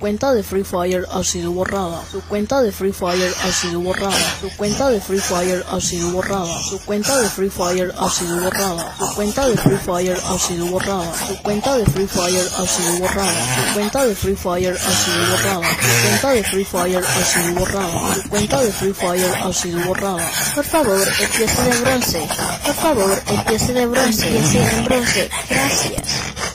cuenta de Free Fire ha sido borrada. Su cuenta de Free Fire ha sido borrada. Su cuenta de Free Fire ha sido borrada. Su cuenta de Free Fire ha sido borrada. Su cuenta de Free Fire ha sido borrada. Su cuenta de Free Fire ha sido borrada. Su cuenta de Free Fire ha sido borrada. Su cuenta de Free Fire ha sido borrada. Su cuenta de Free Fire ha sido borrada. Por favor, empiece de bronce. Por favor, empiece de bronce. Empiece en bronce. Gracias.